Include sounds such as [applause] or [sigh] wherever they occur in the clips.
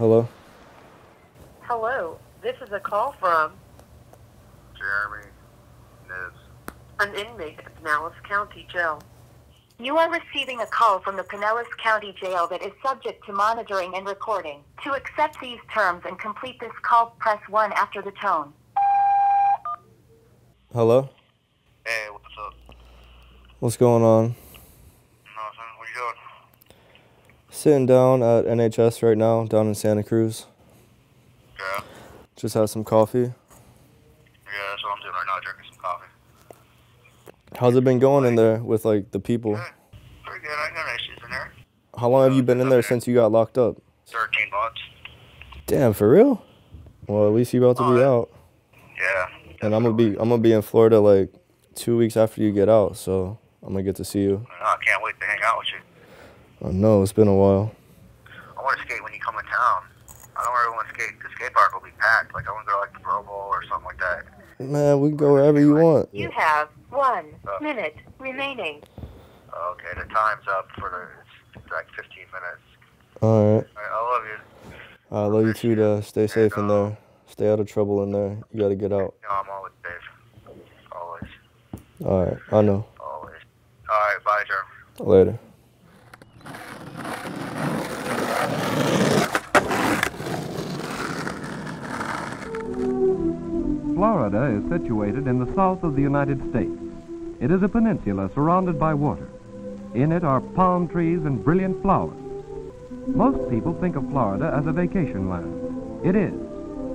Hello? Hello, this is a call from Jereme Knibbs. an inmate at Pinellas County Jail. You are receiving a call from the Pinellas County Jail that is subject to monitoring and recording. To accept these terms and complete this call, press 1 after the tone. Hello? Hey, what's up? What's going on? Nothing. What you doing? Sitting down at NHS right now, down in Santa Cruz. Yeah. Just had some coffee. Yeah, that's what I'm doing right now, drinking some coffee. How's it been going in there with like the people? Good. Pretty good. I got no issues in there. How long have you uh, been in there since you got locked up? 13 months. Damn, for real? Well, at least you're about to be Oh, out. Yeah. And I'm gonna be I'm gonna be in Florida like two weeks after you get out, so I'm gonna get to see you. I can't wait to hang out with you. I know it's been a while. I want to skate when you come in town. I don't really want to skate. The skate park will be packed. Like, I want to go to, like, the Bro Bowl or something like that. Man, we can go wherever you want. You have 1 uh, minute remaining. Okay, the time's up for the, like 15 minutes. All right. All right, I love you. I love you too. To stay safe in uh, there. Stay out of trouble in there. You gotta get out. You know, I'm always safe. Always. All right. I know. Always. All right, bye, Jereme. Later. Florida is situated in the south of the United States. It is a peninsula surrounded by water. In it are palm trees and brilliant flowers. Most people think of Florida as a vacation land. It is.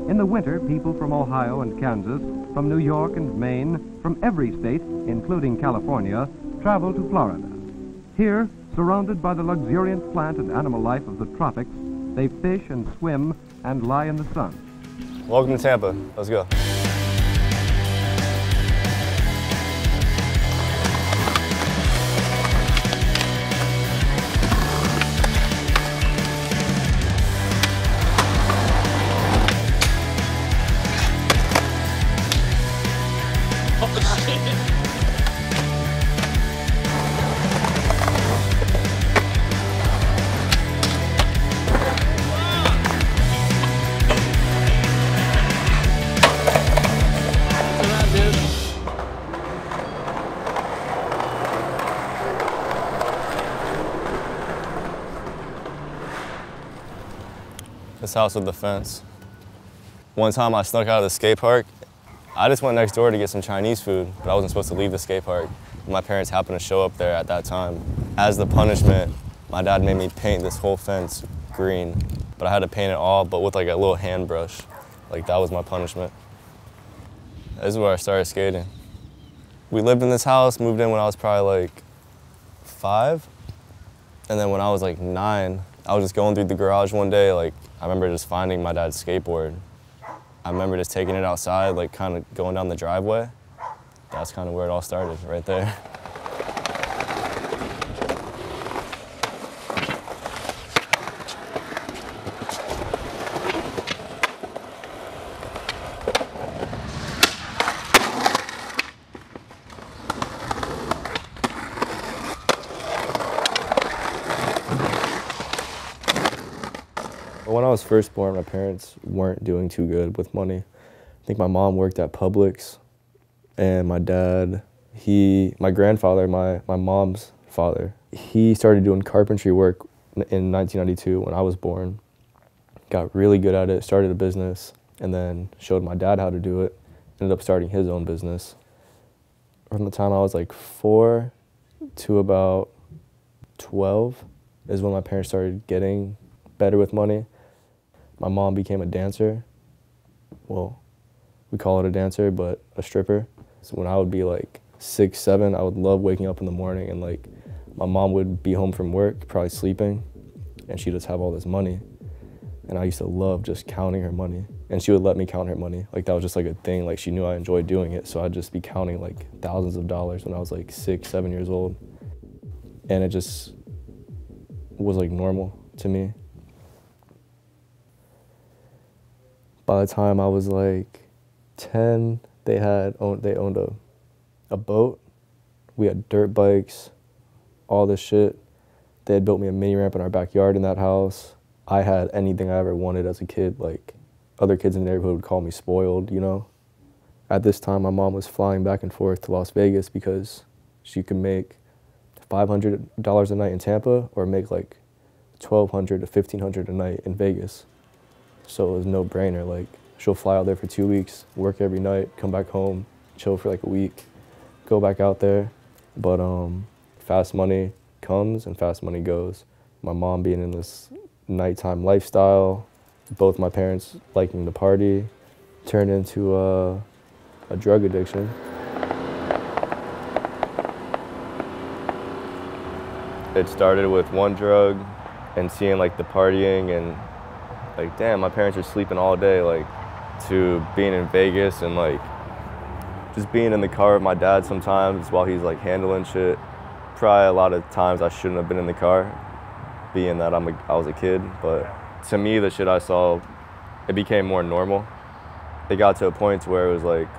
In the winter, people from Ohio and Kansas, from New York and Maine, from every state, including California, travel to Florida. Here, surrounded by the luxuriant plant and animal life of the tropics, they fish and swim and lie in the sun. Welcome to Tampa. Let's go. House with the fence. One time I snuck out of the skate park. I just went next door to get some Chinese food, but I wasn't supposed to leave the skate park. My parents happened to show up there at that time. As the punishment, my dad made me paint this whole fence green, but I had to paint it all, but with like a little hand brush. Like that was my punishment. This is where I started skating. We lived in this house, moved in when I was probably like five. And then when I was like nine, I was just going through the garage one day, like I remember just finding my dad's skateboard. I remember just taking it outside, like kind of going down the driveway. That's kind of where it all started, right there. [laughs] first born, my parents weren't doing too good with money. I think my mom worked at Publix, and my dad, he, my grandfather, my, my mom's father, he started doing carpentry work in 1992 when I was born. Got really good at it, started a business, and then showed my dad how to do it. Ended up starting his own business. From the time I was like four to about 12 is when my parents started getting better with money. My mom became a dancer. Well, we call it a dancer, but a stripper. So when I would be like six, seven, I would love waking up in the morning and like my mom would be home from work, probably sleeping, and she'd just have all this money. And I used to love just counting her money. And she would let me count her money. Like that was just like a thing. Like she knew I enjoyed doing it. So I'd just be counting like thousands of dollars when I was like six, seven years old. And it just was like normal to me. By the time I was like 10, they had owned, they owned a, a boat. We had dirt bikes, all this shit. They had built me a mini ramp in our backyard in that house. I had anything I ever wanted as a kid. Like other kids in the neighborhood would call me spoiled, you know. At this time, my mom was flying back and forth to Las Vegas because she could make $500 a night in Tampa or make like 1200 to 1500 a night in Vegas. So it was no brainer. Like she'll fly out there for two weeks, work every night, come back home, chill for like a week, go back out there. But um, fast money comes and fast money goes. My mom being in this nighttime lifestyle, both my parents liking to party, turned into a, a drug addiction. It started with one drug and seeing like the partying and like, damn, my parents are sleeping all day, like, to being in Vegas and like just being in the car with my dad sometimes while he's like handling shit. Probably a lot of times I shouldn't have been in the car, being that I'm a, I was a kid. But to me, the shit I saw, it became more normal. It got to a point where it was like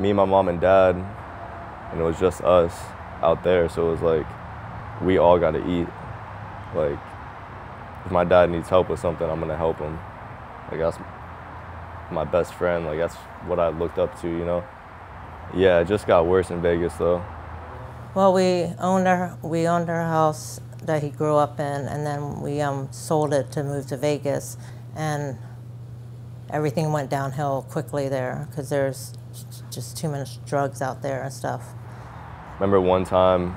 me, my mom, and dad, and it was just us out there. So it was like we all got to eat. Like if my dad needs help with something, I'm gonna help him. Like that's my best friend. Like that's what I looked up to, you know. Yeah, it just got worse in Vegas though. Well, we owned our we owned our house that he grew up in, and then we um, sold it to move to Vegas, and everything went downhill quickly there because there's just too much drugs out there and stuff. Remember one time,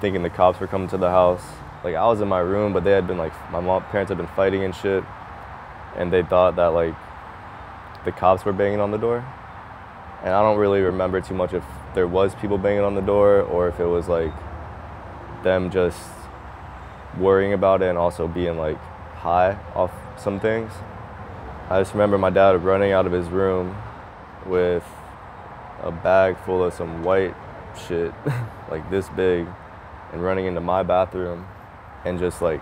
thinking the cops were coming to the house. Like I was in my room, but they had been like my mom parents had been fighting and shit, and they thought that like the cops were banging on the door. And I don't really remember too much if there was people banging on the door or if it was like them just worrying about it and also being like high off some things. I just remember my dad running out of his room with a bag full of some white shit, [laughs] like this big, and running into my bathroom and just like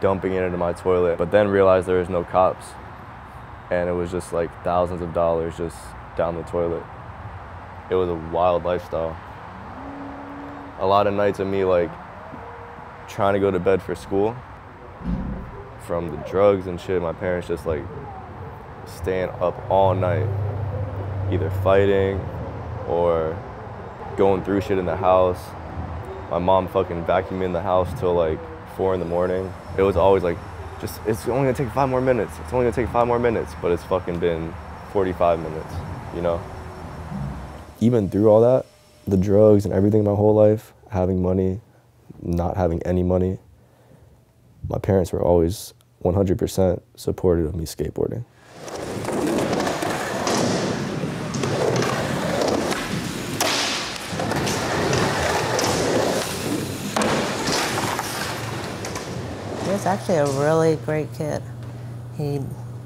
dumping it into my toilet. But then realized there was no cops and it was just like thousands of dollars just down the toilet. It was a wild lifestyle. A lot of nights of me like trying to go to bed for school from the drugs and shit. My parents just like staying up all night, either fighting or going through shit in the house. My mom fucking vacuuming the house till like four in the morning. It was always like, just, it's only gonna take five more minutes. It's only gonna take five more minutes, but it's fucking been 45 minutes, you know? Even through all that, the drugs and everything my whole life, having money, not having any money, my parents were always 100% supportive of me skateboarding. Actually a really great kid. He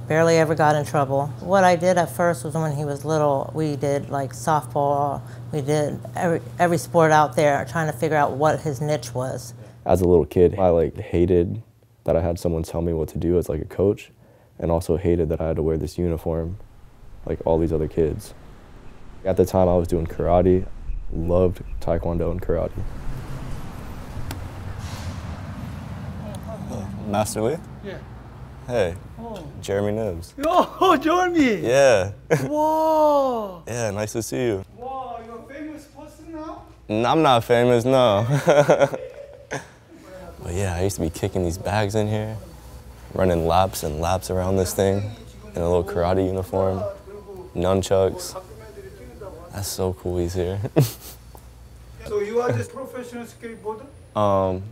barely ever got in trouble. What I did at first was when he was little, we did like softball, we did every, every sport out there, trying to figure out what his niche was. As a little kid, I like hated that I had someone tell me what to do as like a coach, and also hated that I had to wear this uniform like all these other kids. At the time I was doing karate, loved taekwondo and karate. Master Lee? Yeah. Hey, Oh. Jereme Knibbs. [laughs] Oh, Jereme. Yeah. [laughs] Wow. yeah, nice to see you. Wow, you're a famous person now? I'm not famous, no. [laughs] but yeah, I used to be kicking these bags in here, running laps and laps around this thing in a little karate uniform, nunchucks. That's so cool he's here. So you are just professional skateboarder? um,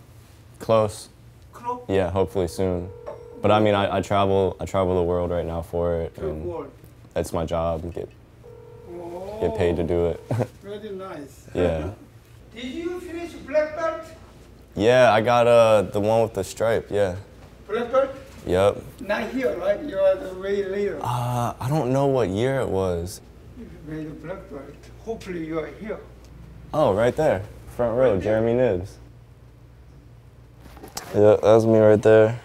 close. Yeah, hopefully soon. But I mean, I, I travel. I travel the world right now for it, and that's my job. Get Oh, get paid to do it. [laughs] Very nice. yeah. [laughs] Did you finish black belt? Yeah, I got uh the one with the stripe. Yeah. Black belt? Yep. Not here, right? You are the way later. Uh, I don't know what year it was. You made a black belt. Hopefully you are here. Oh, right there, front row, Jereme Knibbs. Yeah, that's me right there.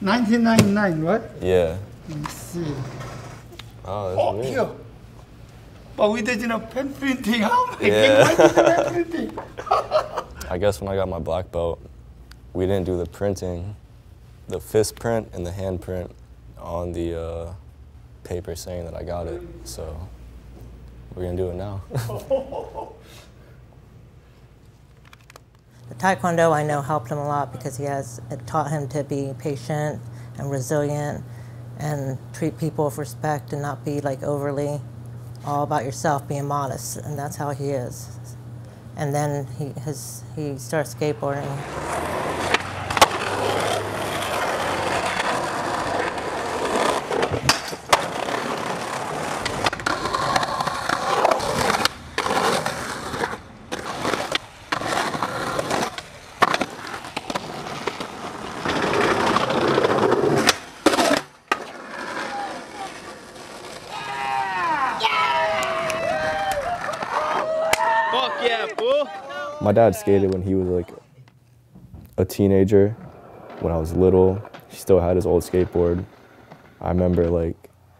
1999, right? Yeah. Let me see. Oh, that's Oh, here. But we did, you know, pen printing. How am I Yeah. pen printing? [laughs] I guess when I got my black belt, we didn't do the printing the fist print and the hand print on the uh, paper saying that I got it. So we're gonna do it now. [laughs] [laughs] The Taekwondo I know helped him a lot because he has it taught him to be patient and resilient and treat people with respect and not be like overly all about yourself, being modest, and that's how he is. And then he his he starts skateboarding. Fuck yeah, fool! My dad skated when he was like a teenager. When I was little, he still had his old skateboard. I remember like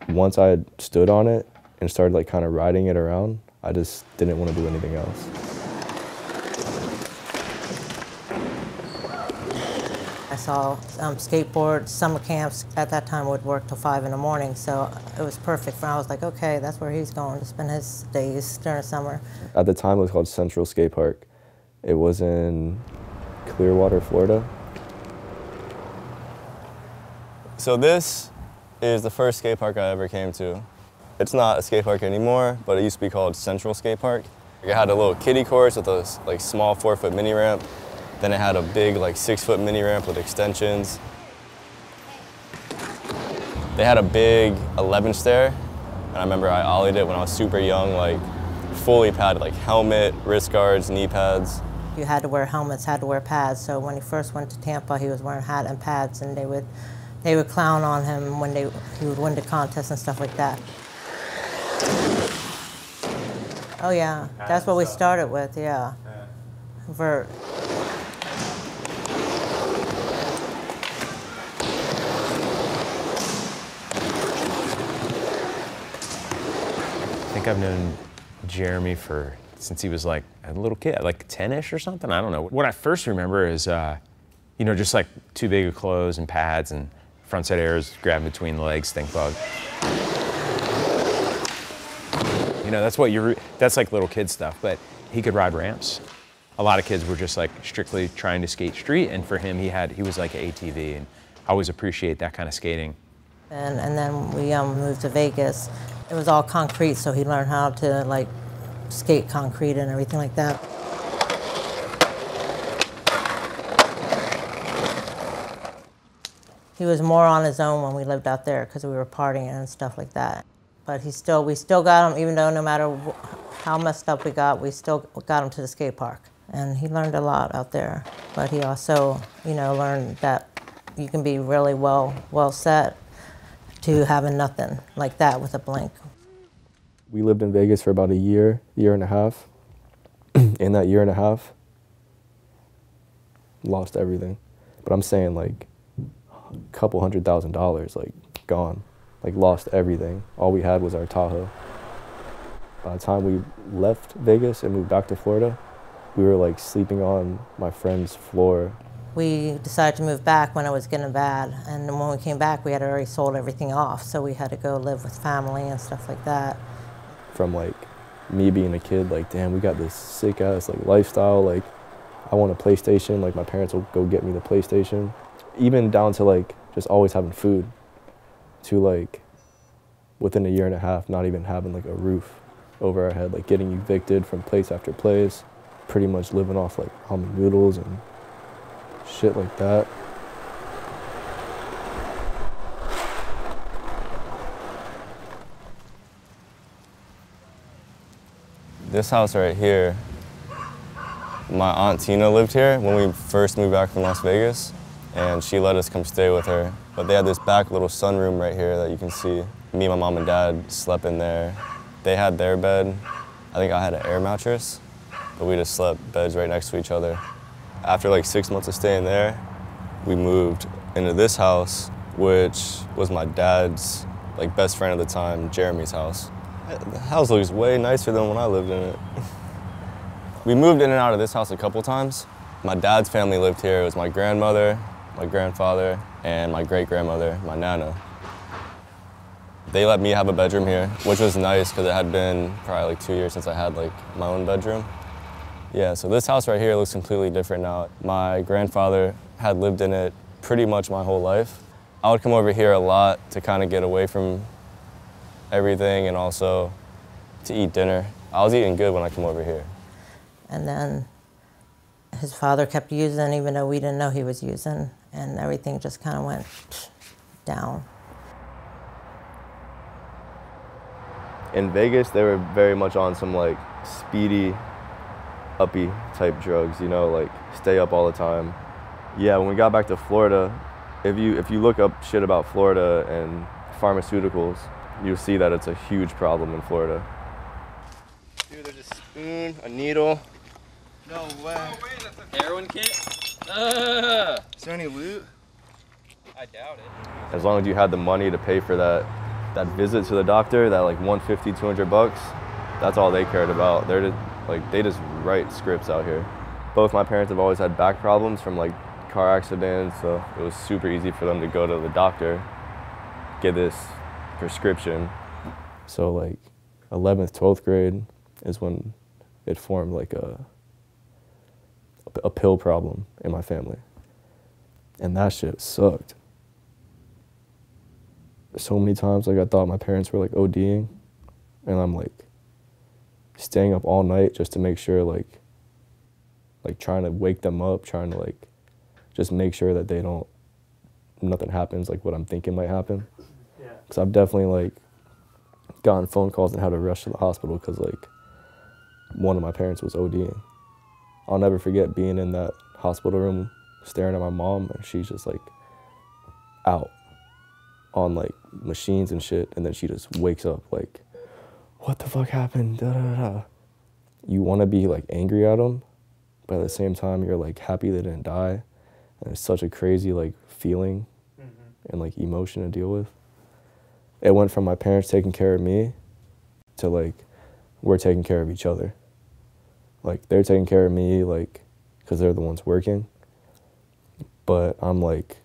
once I had stood on it and started like kind of riding it around, I just didn't want to do anything else. I saw um, skateboard summer camps at that time would work till five in the morning, so it was perfect. For I was like, okay, that's where he's going to spend his days during the summer. At the time, it was called Central Skate Park. It was in Clearwater, Florida. So this is the first skate park I ever came to. It's not a skate park anymore, but it used to be called Central Skate Park. It had a little kiddie course with a like small four foot mini ramp. Then it had a big like six foot mini ramp with extensions. They had a big 11 stair, and I remember I ollied it when I was super young, like fully padded, like helmet, wrist guards, knee pads. You had to wear helmets, had to wear pads. So when he first went to Tampa, he was wearing hat and pads, and they would they would clown on him when they he would win the contest and stuff like that. Oh yeah, that's what we started with. Yeah, vert. I think I've known Jereme for since he was like a little kid, like 10-ish or something. I don't know. What I first remember is, uh, you know, just like too big of clothes and pads and front side airs grabbing between the legs, stink bug. You know, that's what you're, that's like little kid stuff, but he could ride ramps. A lot of kids were just like strictly trying to skate street, and for him, he had, he was like an ATV, and I always appreciate that kind of skating. And, and then we um, moved to Vegas. It was all concrete, so he learned how to like skate concrete and everything like that. He was more on his own when we lived out there because we were partying and stuff like that. But he still, we still got him, even though no matter how messed up we got, we still got him to the skate park. And he learned a lot out there. But he also, you know, learned that you can be really well, well set to having nothing like that with a blink. We lived in Vegas for about a year, year and a half. [clears throat] in that year and a half, lost everything. But I'm saying like a couple hundred thousand dollars, like gone, like lost everything. All we had was our Tahoe. By the time we left Vegas and moved back to Florida, we were like sleeping on my friend's floor. We decided to move back when it was getting bad, and when we came back, we had already sold everything off, so we had to go live with family and stuff like that. From like me being a kid, like damn, we got this sick ass like lifestyle. Like I want a PlayStation. Like my parents will go get me the PlayStation. Even down to like just always having food. To like within a year and a half, not even having like a roof over our head, like getting evicted from place after place, pretty much living off like ramen noodles and shit like that. This house right here, my aunt Tina lived here when we first moved back from Las Vegas, and she let us come stay with her. But they had this back little sunroom right here that you can see. Me, my mom, and dad slept in there. They had their bed. I think I had an air mattress, but we just slept beds right next to each other. After like six months of staying there, we moved into this house, which was my dad's like best friend at the time, Jeremy's house. The house looks way nicer than when I lived in it. we moved in and out of this house a couple times. My dad's family lived here. It was my grandmother, my grandfather, and my great grandmother, my nana. They let me have a bedroom here, which was nice because it had been probably like two years since I had like my own bedroom. Yeah, so this house right here looks completely different now. My grandfather had lived in it pretty much my whole life. I would come over here a lot to kind of get away from everything and also to eat dinner. I was eating good when I come over here. And then his father kept using, even though we didn't know he was using, and everything just kind of went down. In Vegas, they were very much on some like speedy, uppy type drugs, you know, like stay up all the time. Yeah, when we got back to Florida, if you if you look up shit about Florida and pharmaceuticals, you'll see that it's a huge problem in Florida. Dude, there's a spoon, a needle. No way. Heroin kit? Uh, Is there any loot? I doubt it. As long as you had the money to pay for that that visit to the doctor, that like 150, 200 bucks, that's all they cared about. They're just like they just write scripts out here. Both my parents have always had back problems from like car accidents, so it was super easy for them to go to the doctor, get this prescription. So like 11th, 12th grade is when it formed like a a pill problem in my family. And that shit sucked. So many times like I thought my parents were like ODing and I'm like staying up all night just to make sure like like trying to wake them up, trying to like just make sure that they don't nothing happens like what I'm thinking might happen. Cuz I've definitely like gotten phone calls and had to rush to the hospital cuz like one of my parents was ODing. I'll never forget being in that hospital room staring at my mom and she's just like out on like machines and shit and then she just wakes up like what the fuck happened? Da, da, da, you want to be like angry at them but at the same time you're like happy they didn't die and it's such a crazy like feeling mm-hmm. and like emotion to deal with it went from my parents taking care of me to like we're taking care of each other. Like they're taking care of me like because they're the ones working. But i'm like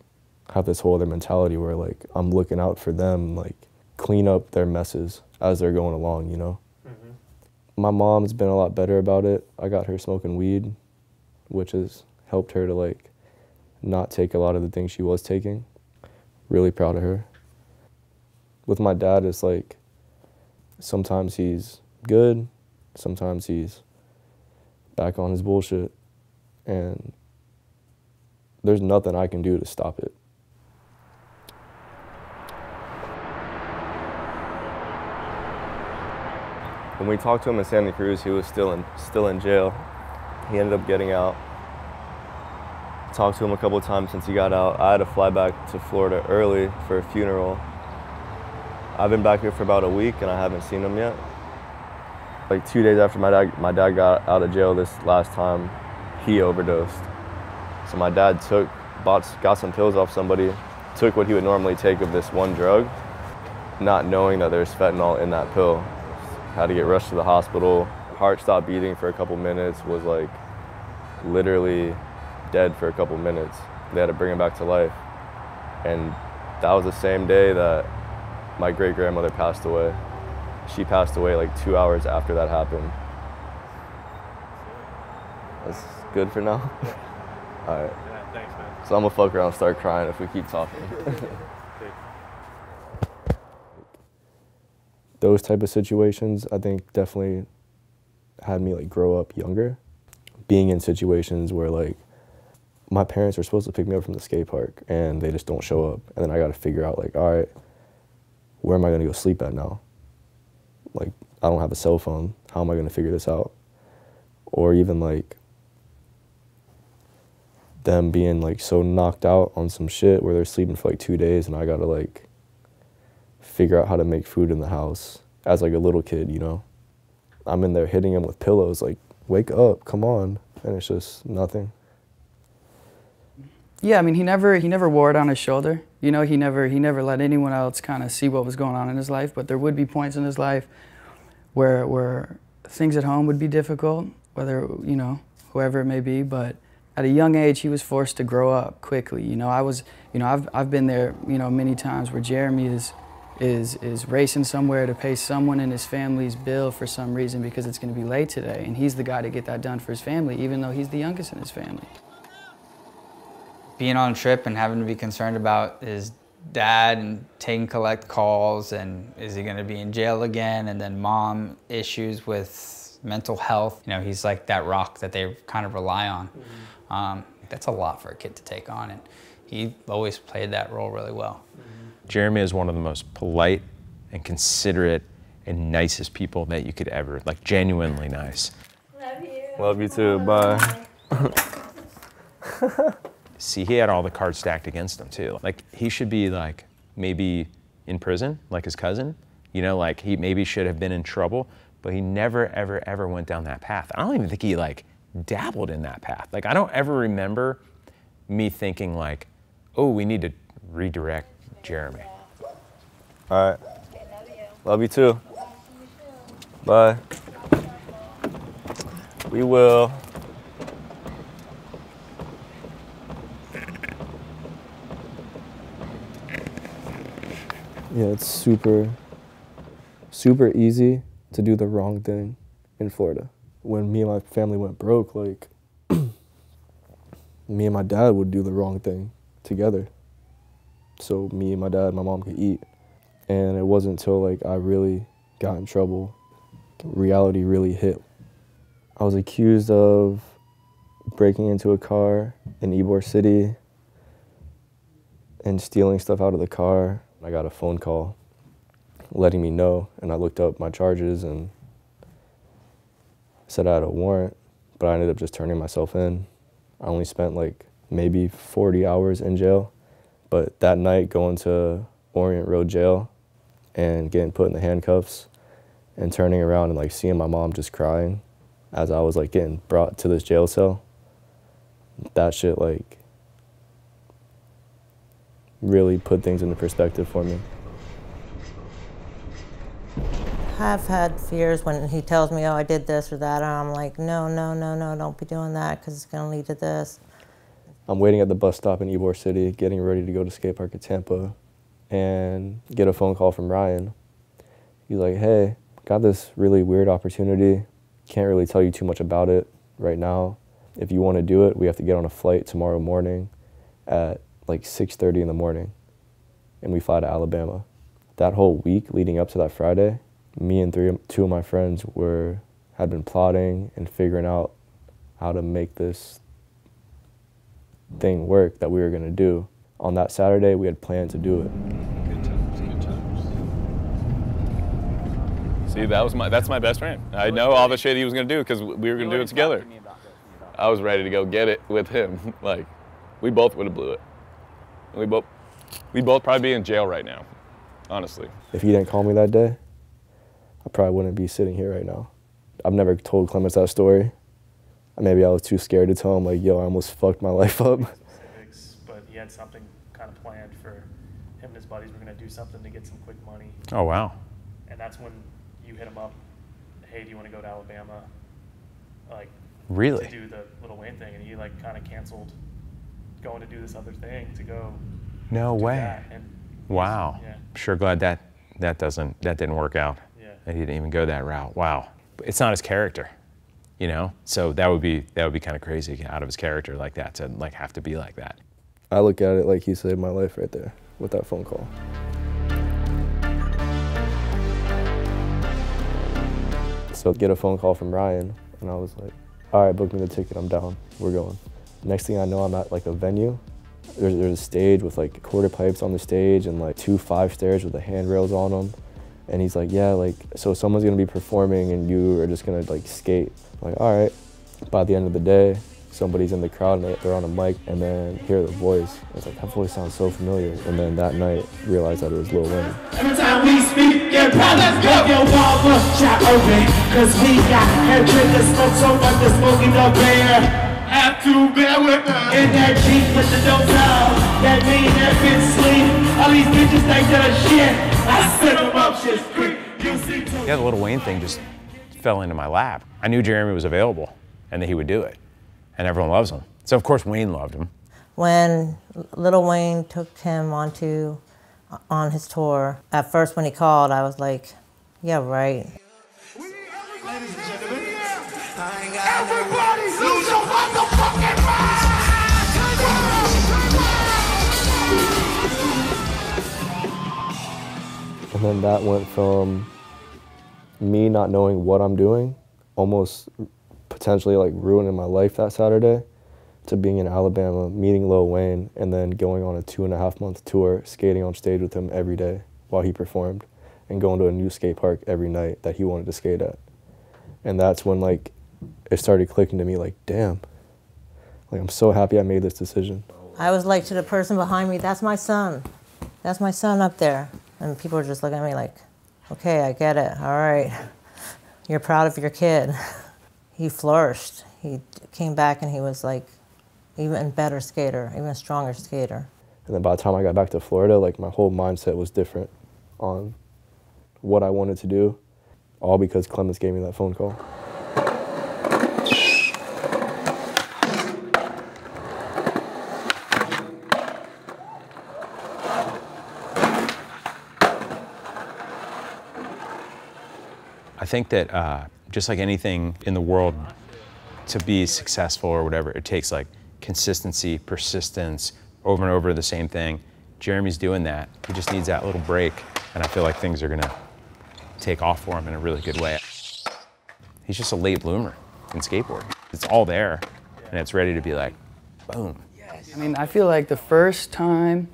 have this whole other mentality where like i'm looking out for them like clean up their messes as they're going along you know? Mm-hmm. My mom's been a lot better about it. I got her smoking weed which has helped her to like not take a lot of the things she was taking. Really proud of her with my dad it's like sometimes he's good sometimes he's back on his bullshit and there's nothing I can do to stop it. When we talked to him in Santa Cruz, he was still in still in jail. He ended up getting out. Talked to him a couple times since he got out. I had to fly back to Florida early for a funeral. I've been back here for about a week and I haven't seen him yet. Like two days after my dad, my dad got out of jail this last time, he overdosed. So my dad took, bought, got some pills off somebody, took what he would normally take of this one drug, not knowing that there's fentanyl in that pill. Had to get rushed to the hospital. Heart stopped beating for a couple minutes, was like literally dead for a couple minutes. They had to bring him back to life. And that was the same day that my great grandmother passed away. She passed away like two hours after that happened. That's good for now? [laughs] All right. Yeah, thanks, man. So I'm gonna fuck around and start crying if we keep talking. [laughs] [laughs] Those type of situations, I think, definitely had me like grow up younger. Being in situations where like my parents are supposed to pick me up from the skate park and they just don't show up, and then I got to figure out like, all right, where am I gonna go sleep at now? Like, I don't have a cell phone. How am I gonna figure this out? Or even like them being like so knocked out on some shit where they're sleeping for like two days and I gotta like figure out how to make food in the house as like a little kid, you know? I'm in there hitting them with pillows, like, wake up, come on. And it's just nothing. Yeah, I mean, he never he never wore it on his shoulder. You know, he never he never let anyone else kind of see what was going on in his life. But there would be points in his life where where things at home would be difficult, whether you know whoever it may be. But at a young age, he was forced to grow up quickly. You know, I was, you know, I've, I've been there, you know, many times where Jereme is, is, is racing somewhere to pay someone in his family's bill for some reason because it's going to be late today. And he's the guy to get that done for his family, even though he's the youngest in his family. Being on a trip and having to be concerned about his dad and taking collect calls and is he going to be in jail again? And then mom issues with mental health. You know he's like that rock that they kind of rely on. Mm-hmm. um, that's a lot for a kid to take on and he always played that role really well. Mm-hmm. jereme is one of the most polite and considerate and nicest people that you could ever like genuinely nice. Love you. Love you too. Bye [laughs] [laughs] see, he had all the cards stacked against him too. Like he should be like maybe in prison, like his cousin. You know, like he maybe should have been in trouble, but he never, ever, ever went down that path. I don't even think he like dabbled in that path. Like I don't ever remember me thinking like, oh, we need to redirect Jereme. All right. Love you too. Bye. We will. Yeah, it's super, super easy to do the wrong thing in Florida. When me and my family went broke, like, [clears throat] me and my dad would do the wrong thing together. So me and my dad, my mom could eat. And it wasn't until like I really got in trouble, reality really hit. I was accused of breaking into a car in Ybor City and stealing stuff out of the car I got a phone call letting me know, and I looked up my charges and said I had a warrant, but I ended up just turning myself in. I only spent like maybe 40 hours in jail, but that night going to Orient Road Jail and getting put in the handcuffs and turning around and like seeing my mom just crying as I was like getting brought to this jail cell, that shit like really put things into perspective for me. I've had fears when he tells me, oh, I did this or that, and I'm like, no, no, no, no, don't be doing that because it's going to lead to this. I'm waiting at the bus stop in Ybor City, getting ready to go to skate park at Tampa, and get a phone call from Ryan. He's like, hey, got this really weird opportunity. Can't really tell you too much about it right now. If you want to do it, we have to get on a flight tomorrow morning at like 6.30 in the morning and we fly to Alabama. That whole week leading up to that Friday, me and three, two of my friends were, had been plotting and figuring out how to make this thing work that we were gonna do. On that Saturday, we had planned to do it. Good times, good times. See, that was my, that's my best friend. I know all the shit he was gonna do because we were gonna do it together. I was ready to go get it with him. [laughs] like, we both would have blew it. We both, we both probably be in jail right now, honestly. If he didn't call me that day, I probably wouldn't be sitting here right now. I've never told Clements that story. Maybe I was too scared to tell him, like, yo, I almost fucked my [laughs] life up. But he had something kind of planned for him and his buddies were going to do something to get some quick money. Oh, wow. And that's when you hit him up, hey, do you want to go to Alabama? Like, really? To do the Lil Wayne thing. And he, like, kind of canceled going to do this other thing to go. No way. wow. Yeah. Sure glad that that doesn't that didn't work out. Yeah. That he didn't even go that route. Wow. It's not his character. You know? So that would be that would be kind of crazy out of his character like that to like have to be like that. I look at it like he saved my life right there with that phone call. So get a phone call from Ryan and I was like, all right, book me the ticket, I'm down, we're going. Next thing I know, I'm at like a venue. There's, there's a stage with like quarter pipes on the stage and like two five stairs with the handrails on them. And he's like, yeah, like, so someone's gonna be performing and you are just gonna like skate. I'm like, all right. By the end of the day, somebody's in the crowd and they're on a mic and then hear the voice. It's like, that voice sounds so familiar. And then that night, realized that it was Lil Wayne. Every time we speak, get let's go. Your wall shot open, cause we got head the smoke so much the smoking the bear have to bear with us. In that Jeep with the dope down, that mean that bitch sleep. All these bitches think that shit. I set them up, shit's quick. You see. Yeah, the Lil Wayne thing just fell into my lap. I knew Jereme was available and that he would do it. And everyone loves him. So of course Wayne loved him. When Lil Wayne took him onto on his tour, at first when he called, I was like, yeah, right. Everybody lose your motherfucking And then that went from me not knowing what I'm doing, almost potentially like ruining my life that Saturday, to being in Alabama, meeting Lil Wayne, and then going on a two and a half month tour, skating on stage with him every day while he performed, and going to a new skate park every night that he wanted to skate at. And that's when like it started clicking to me like, damn, like I'm so happy I made this decision. I was like to the person behind me, that's my son. That's my son up there. And people were just looking at me like, okay, I get it. All right. You're proud of your kid. He flourished. He came back and he was like even better skater, even stronger skater. And then by the time I got back to Florida, like my whole mindset was different on what I wanted to do, all because Clements gave me that phone call. Think that uh, just like anything in the world, to be successful or whatever, it takes like consistency, persistence, over and over the same thing. Jereme's doing that. He just needs that little break, and I feel like things are gonna take off for him in a really good way. He's just a late bloomer in skateboarding. It's all there, and it's ready to be like, boom. I mean, I feel like the first time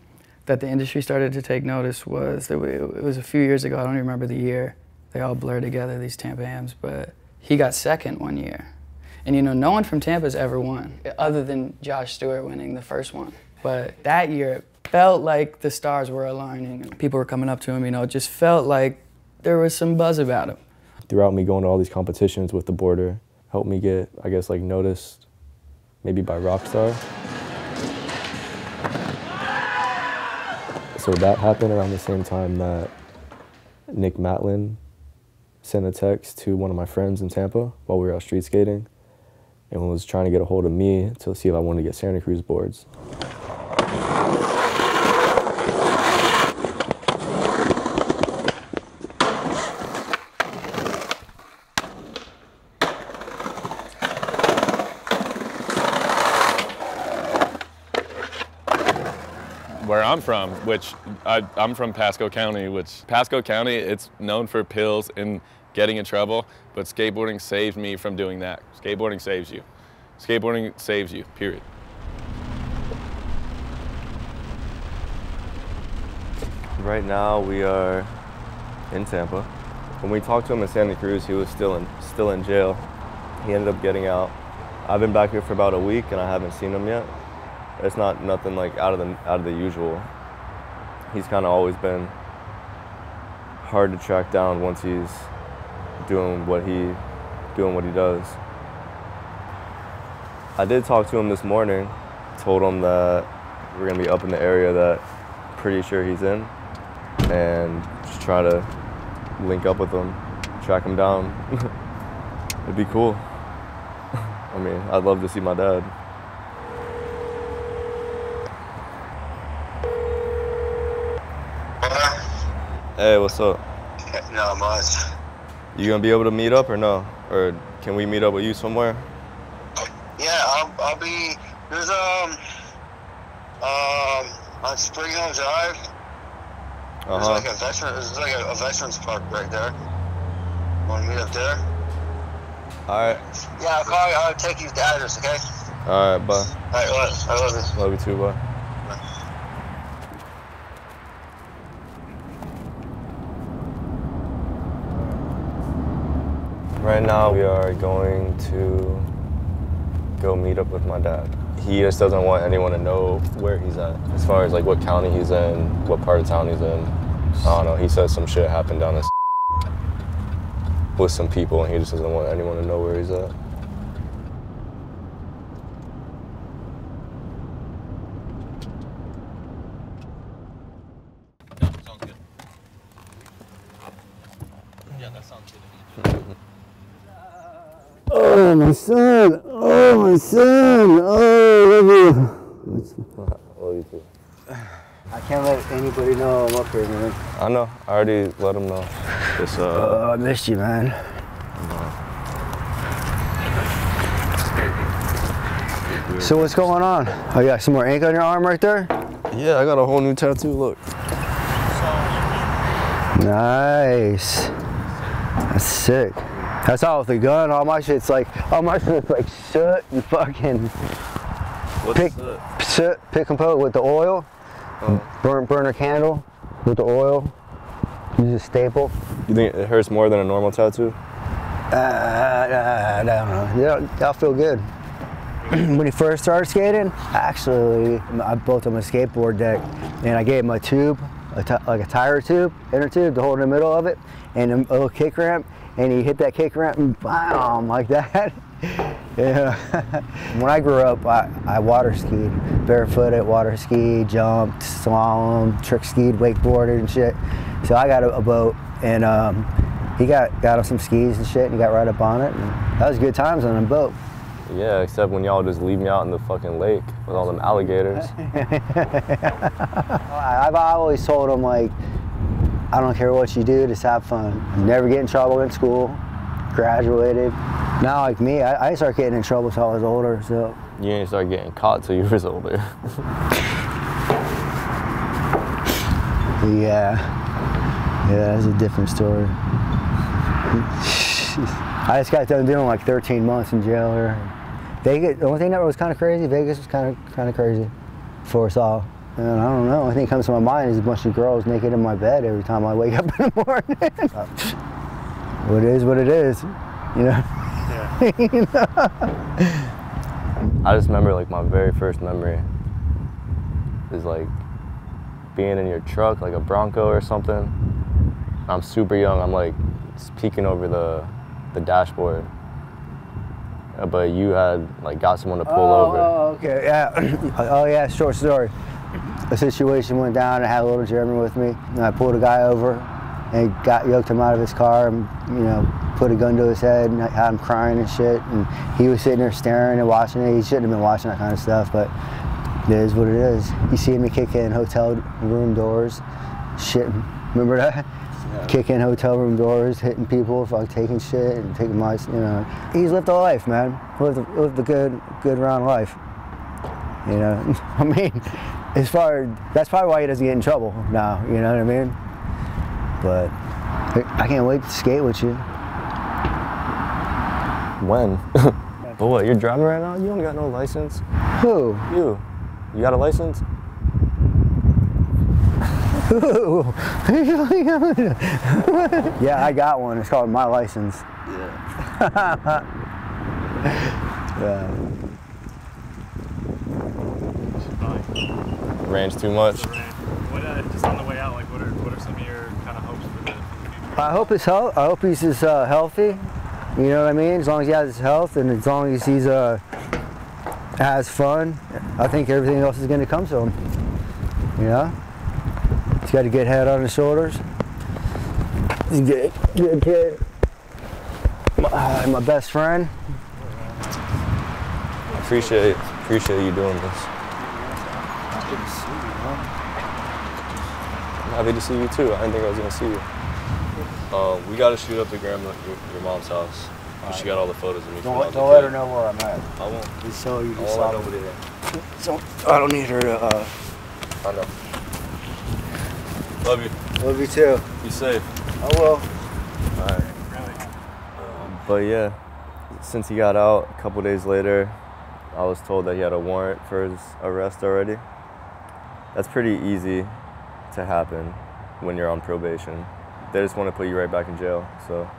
that the industry started to take notice was it was a few years ago. I don't even remember the year. They all blur together these Tampa Ams, but he got second one year. And you know, no one from Tampa's ever won, other than Josh Stewart winning the first one. But that year, it felt like the stars were aligning people were coming up to him. You know, it just felt like there was some buzz about him. Throughout me going to all these competitions with the Boardr, helped me get, I guess, like noticed maybe by Rockstar. So that happened around the same time that Nick Matlin sent a text to one of my friends in Tampa while we were out street skating and was trying to get a hold of me to see if I wanted to get Santa Cruz boards. where I'm from, which I, I'm from Pasco County, which Pasco County, it's known for pills and getting in trouble, but skateboarding saved me from doing that. Skateboarding saves you. Skateboarding saves you, period. Right now we are in Tampa. When we talked to him in Santa Cruz, he was still in still in jail. He ended up getting out. I've been back here for about a week and I haven't seen him yet. It's not nothing like out of the out of the usual. He's kind of always been hard to track down once he's doing what he doing what he does. I did talk to him this morning. Told him that we're gonna be up in the area that pretty sure he's in, and just try to link up with him, track him down. [laughs] It'd be cool. [laughs] I mean, I'd love to see my dad. Hey, what's up? Not much. You gonna be able to meet up or no? Or can we meet up with you somewhere? Yeah, I'll, I'll be. There's um um on Spring Hill Drive. Uh There's like a veteran. There's like a, a veterans park right there. Want to meet up there? All right. Yeah, I'll call you. I'll take you to the address. Okay. All right, bye. All right. Well, I love you. Love you too, bye. Right now, we are going to go meet up with my dad. He just doesn't want anyone to know where he's at, as far as like what county he's in, what part of town he's in. I don't know. He says some shit happened down this [laughs] with some people, and he just doesn't want anyone to know where he's at. Yeah, that sounds good to me. Oh my son. Oh, my son. Oh, I love you. Love you too. I can't let anybody know I'm up here, man. I know. I already let him know. Just, uh, Oh, I missed you, man. So what's going on? Oh, you got some more ink on your arm right there? Yeah, I got a whole new tattoo. Look. Nice. That's sick. That's all with the gun. All my shit's like, all my [laughs] shit's like soot and fucking pick, soot, pick and poke with the oil. Burn, burn a candle with the oil. Use a staple. You think it hurts more than a normal tattoo? Uh, I don't know. Yeah, that'll feel good. [clears throat] when he first started skating, actually, I built him a skateboard deck, and I gave him a tube, a like a tire tube, inner tube to hold in the middle of it, and a little kick ramp, and he hit that kick ramp and bam, like that. [laughs] yeah. [laughs] when I grew up, I, I water skied, barefooted, water skied, jumped, slalom, trick skied, wakeboarded and shit. So I got a, a boat, and um, he got got on some skis and shit, and he got right up on it, and that was good times on a boat. Yeah, except when y'all just leave me out in the fucking lake with all them alligators. [laughs] I've always told him like, I don't care what you do, just have fun. Never get in trouble in school. Graduated. Now, like me, I, I started getting in trouble until I was older. So You didn't start getting caught till you was older. yeah, yeah, that's a different story. I just got done doing like 13 months in jail here. Vegas. The only thing that was kind of crazy, Vegas was kind of kind of crazy for us all. And I don't know. Only thing that comes to my mind is a bunch of girls naked in my bed every time I wake [laughs] up in the morning. [laughs] what it is, what it is. You know. You [laughs] know? I just remember like my very first memory is like being in your truck, like a Bronco or something. I'm super young. I'm like peeking over the the dashboard. But you had like got someone to pull oh, over. Oh, okay, yeah. [clears throat] oh, yeah, short story. A situation went down, I had a little German with me, and I pulled a guy over and got yoked him out of his car and, you know, put a gun to his head and I had him crying and shit. And he was sitting there staring and watching it. He shouldn't have been watching that kind of stuff, but it is what it is. You see me kick in hotel room doors, shit. Remember that? Kick in hotel room doors, hitting people, fuck, taking shit and taking my, you know. He's lived a life, man. Lived a, lived a good, good round life. You know, [laughs] I mean, as far that's probably why he doesn't get in trouble now. You know what I mean? But I can't wait to skate with you. When? [laughs] but what? You're driving right now? You don't got no license. Who? You. You got a license? [laughs] yeah, I got one. It's called my license. Yeah. [laughs] yeah. Range too much. What, uh, just on the way out, like, what are, what are some of your kind of hopes for the I hope his health. I hope he's just, uh, healthy. You know what I mean? As long as he has his health and as long as he's uh, has fun, I think everything else is going to come to him. You know? He's got a good head on his shoulders. He's a good, good kid. My, uh, my best friend. Appreciate appreciate you doing this. I'm happy to see you too. I didn't think I was gonna see you. Um, we gotta shoot up to grandma, your, your mom's house. 'cause She got all the photos of me. from when I Don't, was don't let her know where I'm at. I won't. Just so you I just won't saw nobody there. So, I don't need her to. Uh, I know. Love you. Love you too. Be safe. I will. Alright. Um, but yeah, since he got out a couple days later, I was told that he had a warrant for his arrest already. That's pretty easy to happen when you're on probation. They just want to put you right back in jail, so.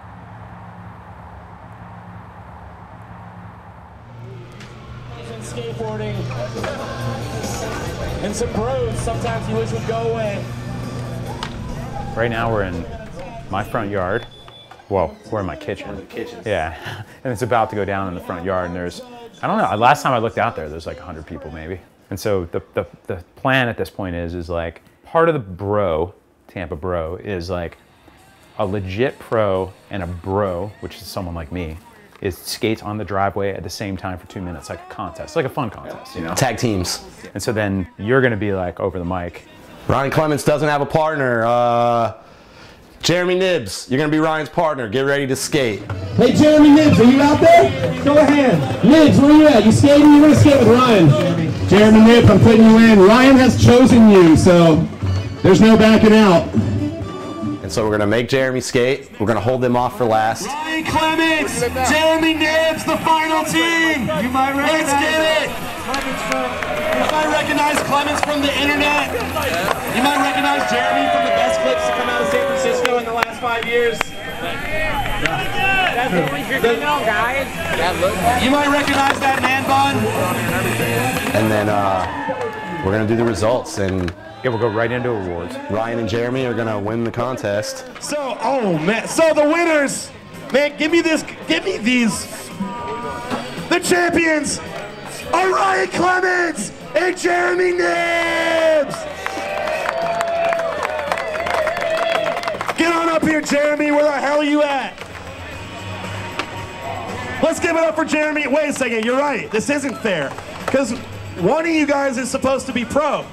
and skateboarding and some pros sometimes you wish would go away. Right now we're in my front yard. Well, we're in my kitchen. kitchen. Yeah, [laughs] and it's about to go down in the front yard, and there's, I don't know. Last time I looked out there, there's like 100 people maybe. And so the, the the plan at this point is is like part of the bro, Tampa bro, is like a legit pro and a bro, which is someone like me, is skates on the driveway at the same time for two minutes, like a contest, like a fun contest, you know? Tag teams. And so then you're gonna be like over the mic. Ryan Clements doesn't have a partner. Uh, Jereme Knibbs, you're gonna be Ryan's partner. Get ready to skate. Hey, Jereme Knibbs, are you out there? Go ahead. Knibbs, where you at? You skating? You're gonna skate with Ryan. Jereme Knibbs, I'm putting you in. Ryan has chosen you, so there's no backing out. And so we're gonna make Jereme skate. We're gonna hold them off for last. Ryan Clements, Jereme Knibbs, the final team. You might recognize. Let's get it. You might recognize Clements from the internet. You might recognize Jereme from the best clips to come out of San Francisco in the last five years. That's what we should know, guys. You might recognize that man bun. And then uh, we're gonna do the results and yeah, we'll go right into awards. Ryan and Jereme are gonna win the contest. So, oh man, so the winners, man, give me this, give me these. The champions are Ryan Clements and Jereme Knibbs. Get on up here, Jereme. Where the hell are you at? Let's give it up for Jereme. Wait a second, you're right. This isn't fair. Because one of you guys is supposed to be pro.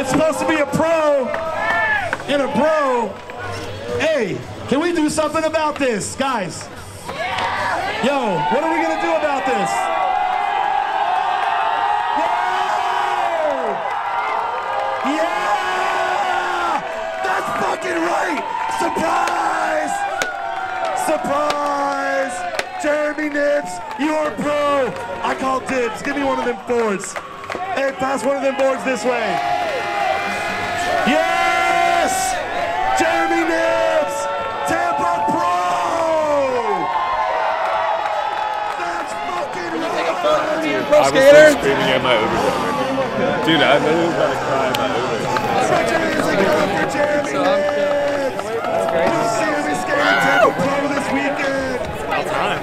It's supposed to be a pro and a bro. Hey, can we do something about this, guys? Yo, what are we gonna do about this? Yeah! That's fucking right! Surprise! Surprise! Jereme Knibbs, you are pro! I call dibs. Give me one of them boards. Hey, pass one of them boards this way. Jereme Knibbs! Tampa Pro! That's fucking right! I was still screaming at my Uber driver. Dude, I literally was about to cry at my Uber. Jereme Knibbs! Sammy skating Tampa Pro this weekend! About time.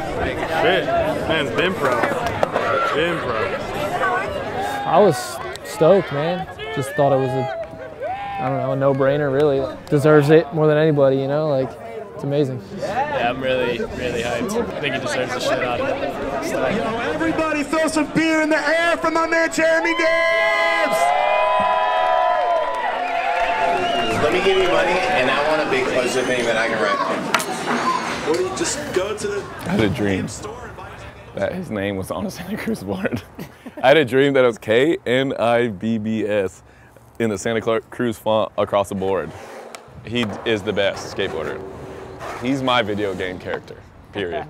Shit. Man's been pro. Been pro. I was stoked, man. Just thought it was a, I don't know, a no-brainer. Really deserves it more than anybody. You know, like it's amazing. Yeah, I'm really, really hyped. I think he deserves the shit out of it. So, Everybody throw some beer in the air for my man Jereme Knibbs! Let me give you money, and I want a big push of that I can write. What do you just go to the? I had a dream that his name was on a Santa Cruz board. [laughs] I had a dream that it was K N I B B S in the Santa Cruz font across the board. He is the best skateboarder. He's my video game character. Period.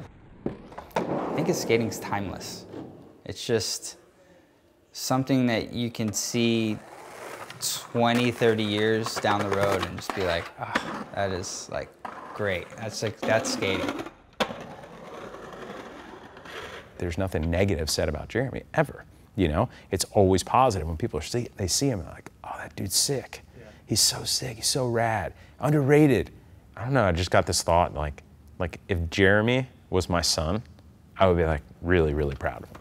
I think his skating's timeless. It's just something that you can see 20, 30 years down the road and just be like, ah, that is like great. That's like, that's skating. There's nothing negative said about Jereme ever. You know, it's always positive when people are see they see him they're like, oh, that dude's sick. He's so sick. He's so rad. Underrated. I don't know. I just got this thought like, like if Jereme was my son, I would be like really, really proud of him.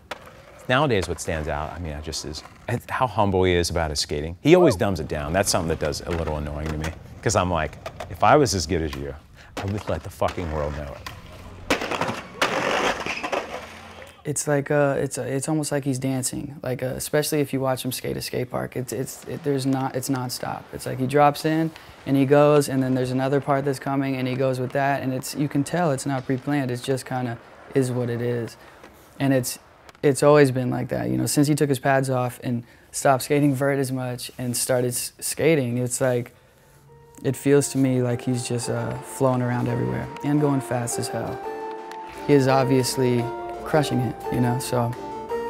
Nowadays, what stands out, I mean, I just is how humble he is about his skating. He always dumbs it down. That's something that does a little annoying to me because I'm like, if I was as good as you, I would let the fucking world know it. It's like uh, it's it's almost like he's dancing. Like uh, especially if you watch him skate a skate park, it's it's it, there's not it's nonstop. It's like he drops in and he goes, and then there's another part that's coming, and he goes with that, and it's you can tell it's not pre-planned. It's just kind of is what it is, and it's it's always been like that. You know, since he took his pads off and stopped skating vert as much and started skating, it's like it feels to me like he's just uh, flowing around everywhere and going fast as hell. He is obviously crushing it, you know, so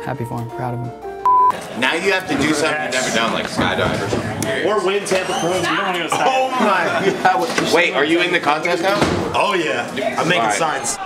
happy for him, proud of him. Now you have to do something you've never done, like skydive or something. Or win Tampa Pro. You don't want to go Oh my god. Wait, are you in the contest now? Oh yeah. I'm making All right. signs.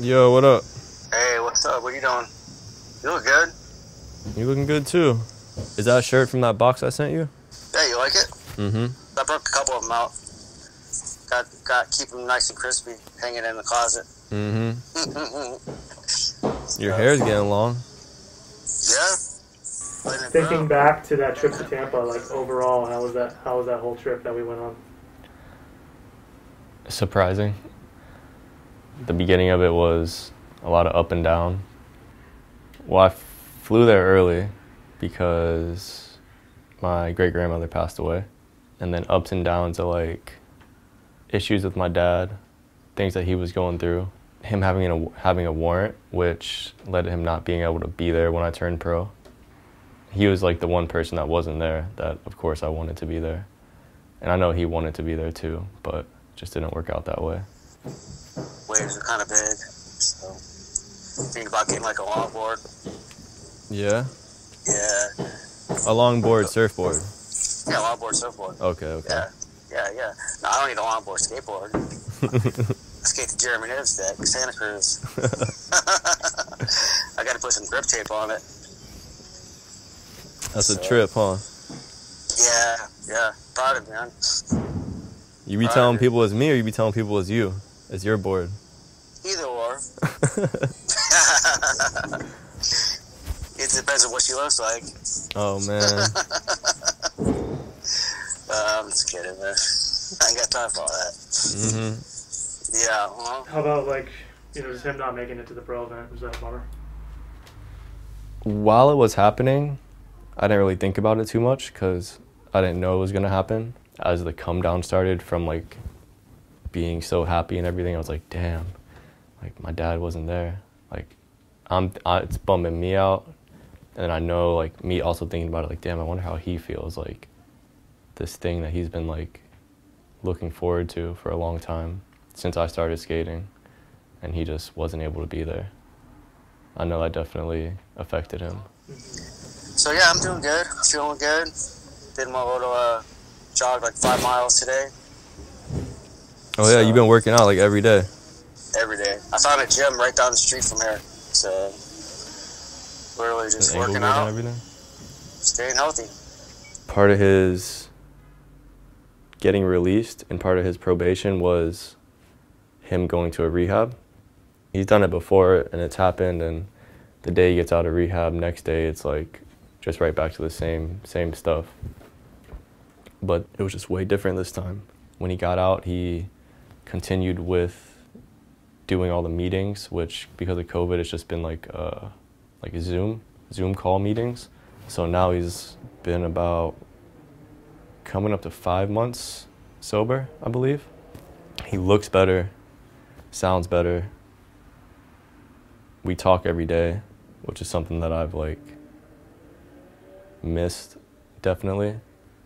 Yo, what up? Hey, what's up? What you doing? You look good. You looking good too. Is that a shirt from that box I sent you? Yeah, you like it? Mm-hmm. I broke a couple of them out. Got, got keep them nice and crispy, hanging in the closet. Mm-hmm. [laughs] Your hair's getting long. yeah. Thinking back to that trip to Tampa, like overall, how was that? How was that whole trip that we went on? Surprising. The beginning of it was a lot of up and down. Well, I flew there early because my great grandmother passed away, and then ups and downs of like issues with my dad, things that he was going through, him having a having a warrant, which led to him not being able to be there when I turned pro. He was like the one person that wasn't there. That of course I wanted to be there, and I know he wanted to be there too, but just didn't work out that way. Waves are kind of big, so think about getting like a longboard. Yeah, Yeah. a longboard surfboard. Yeah, longboard, surfboard. Okay, okay. Yeah, yeah, yeah. No, I don't need a longboard, skateboard. [laughs] I skate the Jereme Knibbs deck, Santa Cruz. [laughs] [laughs] I got to put some grip tape on it. That's a trip, huh? Yeah, yeah. Proud of it, man. You be telling people it's me, or you be telling people it's you? It's your board. Either or. [laughs] [laughs] it depends on what she looks like. Oh man. [laughs] Uh, I'm just kidding, man. I ain't got time for all that. hmm Yeah, well, How about like, you know, just him not making it to the pro event? Was that a bummer? While it was happening, I didn't really think about it too much because I didn't know it was gonna happen. As the come down started from like being so happy and everything, I was like, damn, like my dad wasn't there. Like, I'm, I, it's bumming me out, and I know like me also thinking about it, like, damn, I wonder how he feels. Like, this thing that he's been like looking forward to for a long time since I started skating, and he just wasn't able to be there. I know that definitely affected him. so yeah, I'm doing good. Feeling good. Did my little uh, jog like five miles today, Oh yeah, you've been working out like every day. every day. I found a gym right down the street from here. So, literally just And working out, everything. staying healthy. Part of his getting released and part of his probation was him going to a rehab. He's done it before and it's happened and the day he gets out of rehab, next day it's like just right back to the same same stuff. But it was just way different this time. When he got out, he continued with doing all the meetings, which because of COVID, it's just been like uh, like Zoom Zoom call meetings. So now he's been about coming up to five months sober, I believe. He looks better, sounds better. We talk every day, which is something that I've like missed definitely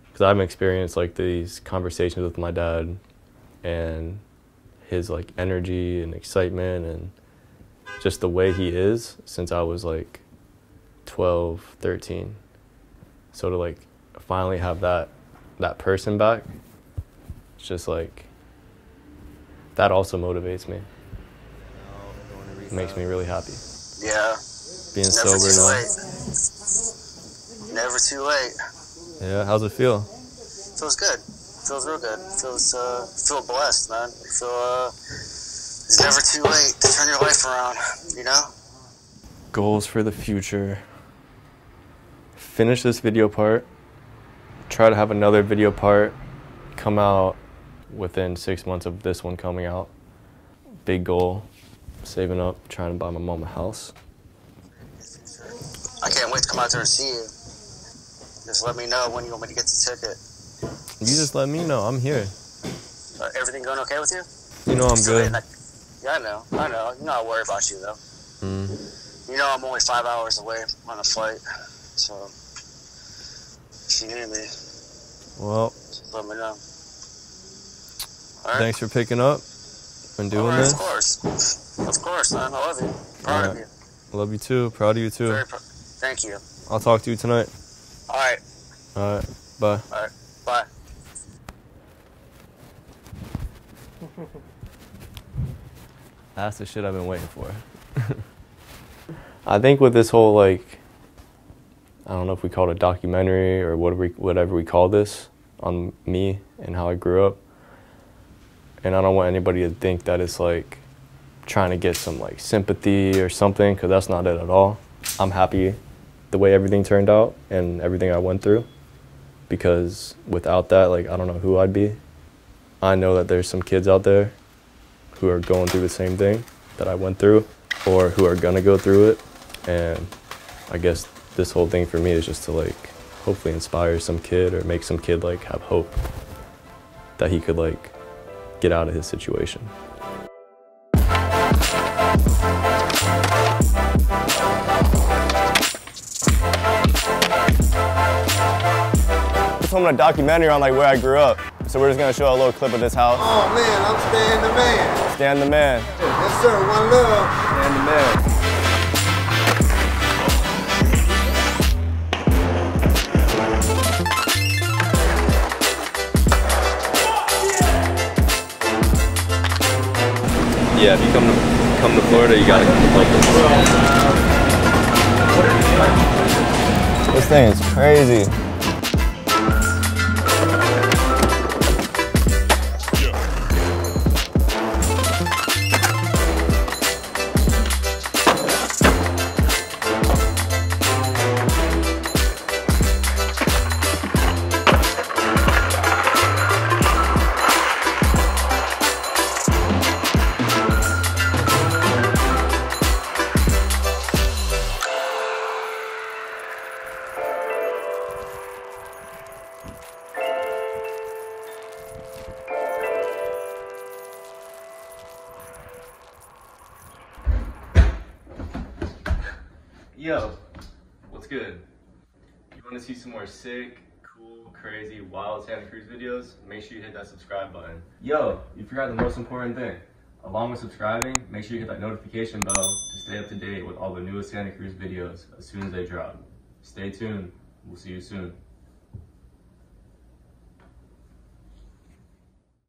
because I've experienced like these conversations with my dad and his like energy and excitement and just the way he is since I was like 12, 13. So to like finally have that that person back, it's just like that also motivates me. Makes me really happy. Yeah. Being Never sober too now. late. Never too late. Yeah, how's it feel? Feels good. Feels real good. Feels uh, feel blessed, man. Feel uh, it's never too late to turn your life around. You know. Goals for the future. Finish this video part. Try to have another video part come out within six months of this one coming out. Big goal. Saving up, trying to buy my mom a house. I can't wait to come out there and see you. Just let me know when you want me to get the ticket. You just let me know. I'm here. Uh, everything going okay with you? You know I'm good. that- Yeah, I know. I know. You know I worry about you though. Mm. You know I'm only five hours away on a flight, so if you need me, Well, just let me know. All right. thanks for picking up. and doing Alright, this. Of course. Of course, man. I love you. Proud of you. Love you too. Proud of you too. Very proud. Thank you. I'll talk to you tonight. Alright. All right. Bye. Alright. Bye. [laughs] That's the shit I've been waiting for. [laughs] I think with this whole like, I don't know if we call it a documentary or whatever we, whatever we call this on me and how I grew up. And I don't want anybody to think that it's like trying to get some like sympathy or something because that's not it at all. I'm happy the way everything turned out and everything I went through because without that, like I don't know who I'd be. I know that there's some kids out there who are going through the same thing that I went through or who are gonna go through it. And I guess this whole thing for me is just to like hopefully inspire some kid or make some kid like have hope that he could like get out of his situation. I'm filming a documentary on like where I grew up. So we're just gonna show a little clip of this house. Oh man, I'm Stan the man. Stan the man. Yes sir, one love. Stan the man. Yeah, if you come to come to Florida, you gotta come to Publix. This thing is crazy. Videos? Make sure you hit that subscribe button. Yo, you forgot the most important thing. Along with subscribing, make sure you hit that notification bell to stay up to date with all the newest Santa Cruz videos as soon as they drop. Stay tuned. We'll see you soon.